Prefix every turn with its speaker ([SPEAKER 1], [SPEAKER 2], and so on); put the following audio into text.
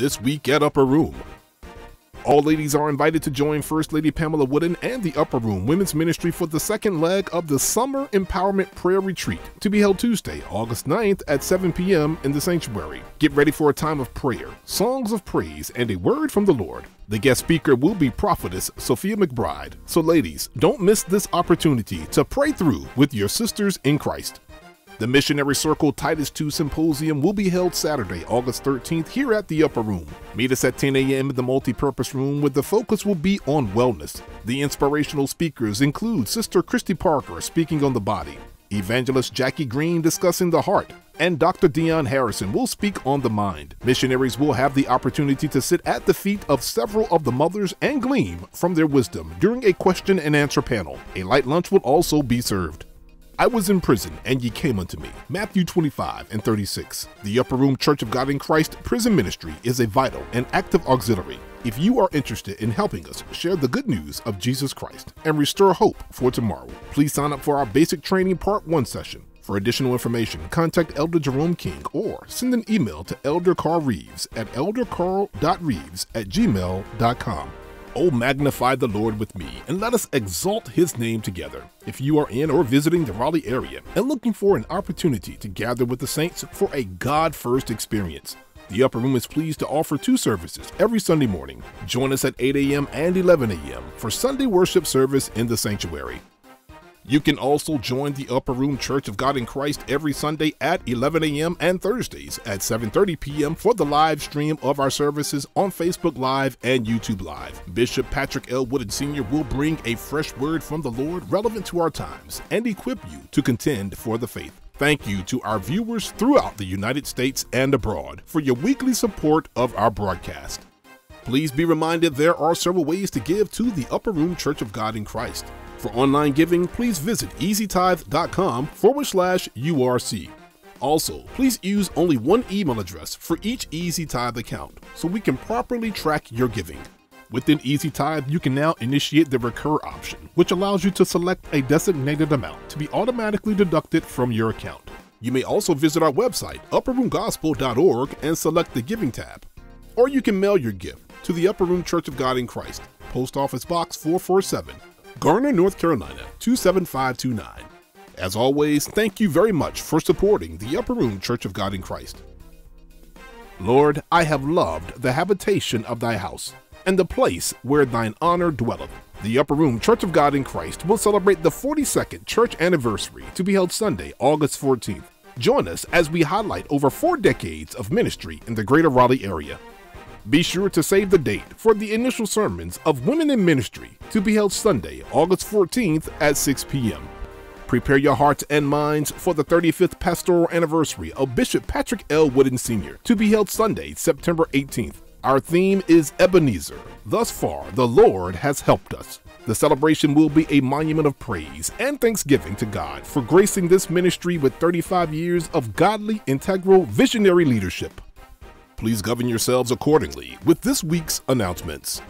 [SPEAKER 1] this week at Upper Room. All ladies are invited to join First Lady Pamela Wooden and the Upper Room Women's Ministry for the second leg of the Summer Empowerment Prayer Retreat to be held Tuesday, August 9th at 7 p.m. in the sanctuary. Get ready for a time of prayer, songs of praise, and a word from the Lord. The guest speaker will be prophetess Sophia McBride. So, ladies, don't miss this opportunity to pray through with your sisters in Christ. The Missionary Circle Titus II Symposium will be held Saturday, August 13th here at the Upper Room. Meet us at 10 a.m. in the multi-purpose room where the focus will be on wellness. The inspirational speakers include Sister Christy Parker speaking on the body, Evangelist Jackie Green discussing the heart, and Dr. Dion Harrison will speak on the mind. Missionaries will have the opportunity to sit at the feet of several of the mothers and glean from their wisdom during a question and answer panel. A light lunch will also be served. I was in prison, and ye came unto me. Matthew 25 and 36. The Upper Room Church of God in Christ Prison Ministry is a vital and active auxiliary. If you are interested in helping us share the good news of Jesus Christ and restore hope for tomorrow, please sign up for our basic training part 1 session. For additional information, contact Elder Jerome King or send an email to Elder Carl Reeves at eldercarl.reeves at gmail.com. Oh, magnify the Lord with me, and let us exalt his name together. If you are in or visiting the Raleigh area and looking for an opportunity to gather with the saints for a God first experience, the Upper Room is pleased to offer two services every Sunday morning. Join us at 8 a.m. and 11 a.m. for Sunday worship service in the sanctuary. You can also join the Upper Room Church of God in Christ every Sunday at 11 a.m. and Thursdays at 7:30 p.m. for the live stream of our services on Facebook Live and YouTube Live. Bishop Patrick L. Wooden Sr. will bring a fresh word from the Lord relevant to our times and equip you to contend for the faith. Thank you to our viewers throughout the United States and abroad for your weekly support of our broadcast. Please be reminded there are several ways to give to the Upper Room Church of God in Christ. For online giving, please visit easytithe.com forward slash URC. Also, please use only one email address for each Easy Tithe account so we can properly track your giving. Within Easy Tithe, you can now initiate the recur option, which allows you to select a designated amount to be automatically deducted from your account. You may also visit our website, upperroomgospel.org, and select the Giving tab. Or you can mail your gift to the Upper Room Church of God in Christ, Post Office Box 447, Garner, North Carolina 27529. As always, thank you very much for supporting the Upper Room Church of God in Christ. Lord, I have loved the habitation of thy house, and the place where thine honor dwelleth. The Upper Room Church of God in Christ will celebrate the 42nd church anniversary to be held Sunday, August 14th. Join us as we highlight over four decades of ministry in the greater Raleigh area. Be sure to save the date for the initial sermons of Women in Ministry to be held Sunday, August 14th at 6 p.m. Prepare your hearts and minds for the 35th pastoral anniversary of Bishop Patrick L. Wooden Sr. to be held Sunday, September 18th. Our theme is Ebenezer. Thus far, the Lord has helped us. The celebration will be a monument of praise and thanksgiving to God for gracing this ministry with 35 years of godly, integral, visionary leadership. Please govern yourselves accordingly with this week's announcements.